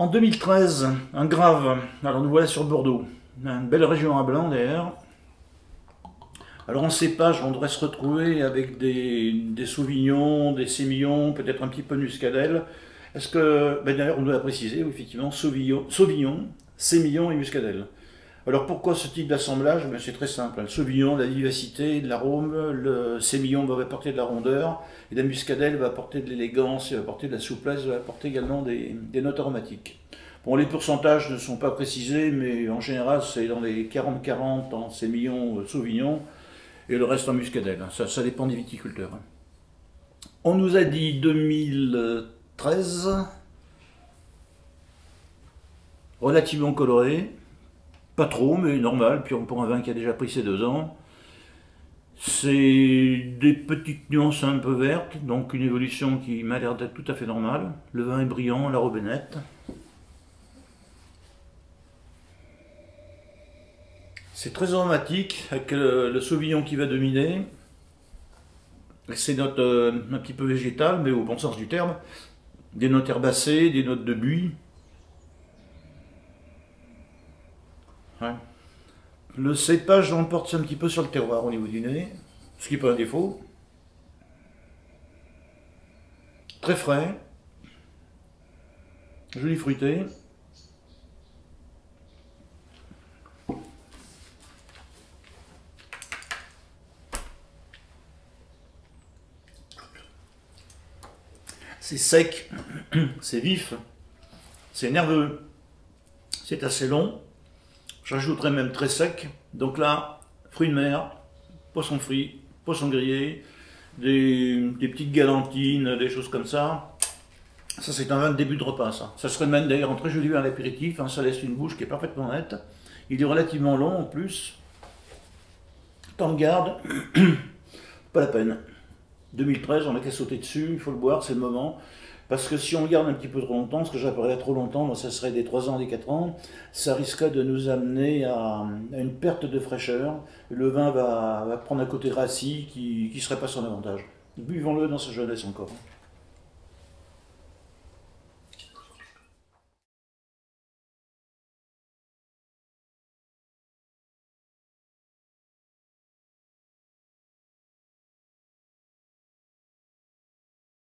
En 2013, un grave. Alors nous voilà sur Bordeaux. Une belle région à blanc d'ailleurs. Alors en cépage, on devrait se retrouver avec des, des des Sémillons, peut-être un petit peu de Muscadelle. Est-ce que, ben d'ailleurs on doit préciser, effectivement, Sauvignon, Sauvignon Sémillon et Muscadelle. Alors pourquoi ce type d'assemblage? Ben, C'est très simple. Le Sauvignon, la vivacité, de l'arôme, le Sémillon va apporter de la rondeur, et la Muscadelle va apporter de l'élégance, va apporter de la souplesse, va apporter également des, notes aromatiques. Bon, les pourcentages ne sont pas précisés, mais en général, c'est dans les 40-40 en Sémillon, euh, Sauvignon, et le reste en Muscadelle. Ça, ça dépend des viticulteurs. Hein. On nous a dit 2013, relativement coloré, pas trop, mais normal, puis pour un vin qui a déjà pris ses deux ans. C'est des petites nuances un peu vertes, donc une évolution qui m'a l'air d'être tout à fait normale. Le vin est brillant, la robe nette. C'est très aromatique, avec le, sauvignon qui va dominer. C'est notes euh, un petit peu végétales, mais au bon sens du terme. Des notes herbacées, des notes de buis. Le cépage l'emporte un petit peu sur le terroir au niveau du nez, ce qui n'est pas un défaut. Très frais, joli fruité. C'est sec, c'est vif, c'est nerveux, c'est assez long. J'ajouterais même très sec. Donc là, fruits de mer, poisson frit, poisson grillé, des, petites galantines, des choses comme ça. Ça, c'est un vin de début de repas, ça. Ça serait même d'ailleurs un très joli vin à l'apéritif. Hein. ça laisse une bouche qui est parfaitement nette. Il est relativement long en plus. De garde, pas la peine. 2013, on n'a qu'à sauter dessus, il faut le boire, c'est le moment. Parce que si on le garde un petit peu trop longtemps, ce que j'appellerais trop longtemps, ça serait des 3 ans, des 4 ans, ça risquerait de nous amener à, une perte de fraîcheur. Le vin va, prendre un côté rassis qui ne serait pas son avantage. Buvons-le dans sa jeunesse encore.